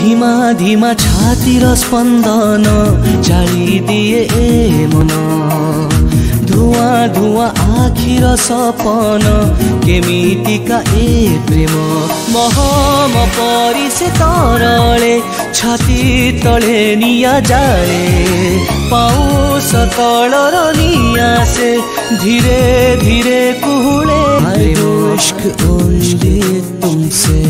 ধিমা ধিমা ছাতির স্পন্দন চারিদিয়ে এ মন ধোঁয়া ধোঁয়া আখির সপন কেমিতিকা এ প্রেম মহম পরি সে তরলে ছাতি তলে নিয়া যায় পাউস তলর নিয়া সে ধীরে ধীরে কুহুড়ে আরে উস্ক উস্ক তুমসে